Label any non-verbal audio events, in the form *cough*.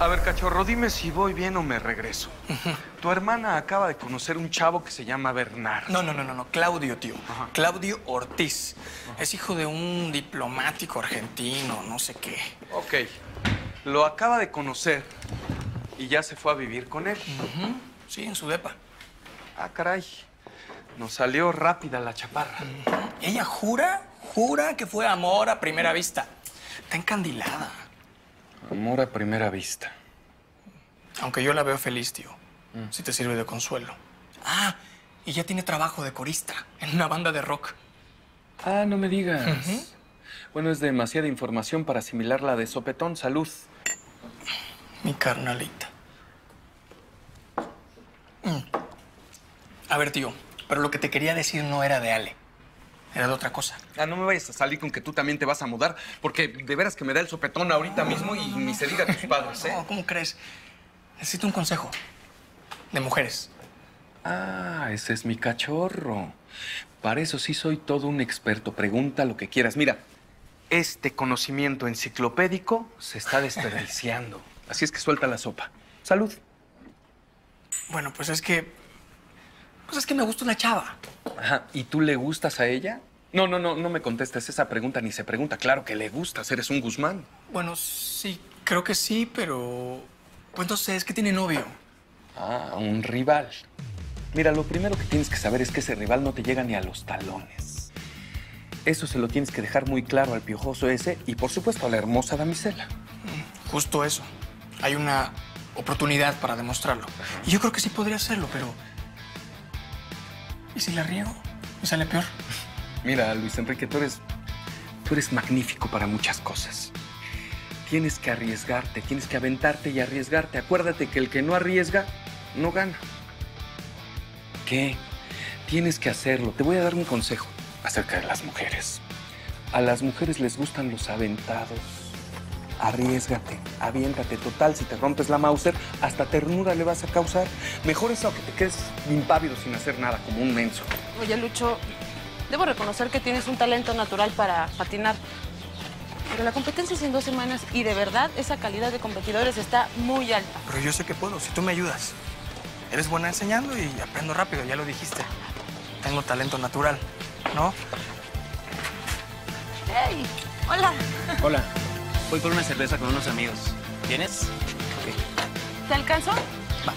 A ver, cachorro, dime si voy bien o me regreso. Tu hermana acaba de conocer un chavo que se llama Bernardo. No, no, no, no, no. Claudio, tío. Claudio Ortiz. Es hijo de un diplomático argentino, no sé qué. Ok. Lo acaba de conocer y ya se fue a vivir con él. Sí, en su depa. Ah, caray. Nos salió rápida la chaparra. Ella jura, jura que fue amor a primera vista. Está encandilada. Amor a primera vista. Aunque yo la veo feliz, tío. Si te sirve de consuelo. Ah, y ya tiene trabajo de corista en una banda de rock. Ah, no me digas. Bueno, es demasiada información para asimilarla de sopetón. Salud. Mi carnalita. Mm. A ver, tío, pero lo que te quería decir no era de Ale. Era de otra cosa. Ah, no me vayas a salir con que tú también te vas a mudar, porque de veras que me da el sopetón ahorita mismo y ni se diga a tus *laughs* padres, ¿eh? No, ¿cómo crees? Necesito un consejo. De mujeres. Ah, ese es mi cachorro. Para eso sí soy todo un experto. Pregunta lo que quieras. Mira, este conocimiento enciclopédico se está *laughs* desperdiciando. Así es que suelta la sopa. Salud. Bueno, pues es que. Pues es que me gusta una chava. Ajá. ¿Y tú le gustas a ella? No, no, no, no me contestes esa pregunta ni se pregunta. Claro que le gustas, eres un Guzmán. Bueno, sí, creo que sí, pero. Pues no sé, es que tiene novio. Ah, un rival. Mira, lo primero que tienes que saber es que ese rival no te llega ni a los talones. Eso se lo tienes que dejar muy claro al piojoso ese y, por supuesto, a la hermosa damisela. Justo eso. Hay una oportunidad para demostrarlo. Y yo creo que sí podría hacerlo, pero. ¿Y si la riego? ¿Me sale peor? Mira, Luis Enrique, tú eres, tú eres magnífico para muchas cosas. Tienes que arriesgarte, tienes que aventarte y arriesgarte. Acuérdate que el que no arriesga, no gana. ¿Qué? Tienes que hacerlo. Te voy a dar un consejo acerca de las mujeres. A las mujeres les gustan los aventados. Arriesgate, aviéntate. Total, si te rompes la Mauser, hasta ternura le vas a causar. Mejor eso a que te quedes impávido sin hacer nada, como un menso. Oye, Lucho, debo reconocer que tienes un talento natural para patinar. Pero la competencia es en dos semanas y de verdad esa calidad de competidores está muy alta. Pero yo sé que puedo, si tú me ayudas. Eres buena enseñando y aprendo rápido, ya lo dijiste. Tengo talento natural, ¿no? ¡Hey! ¡Hola! Hola, voy por una cerveza con unos amigos. ¿Vienes? ¿Te alcanzó? Va.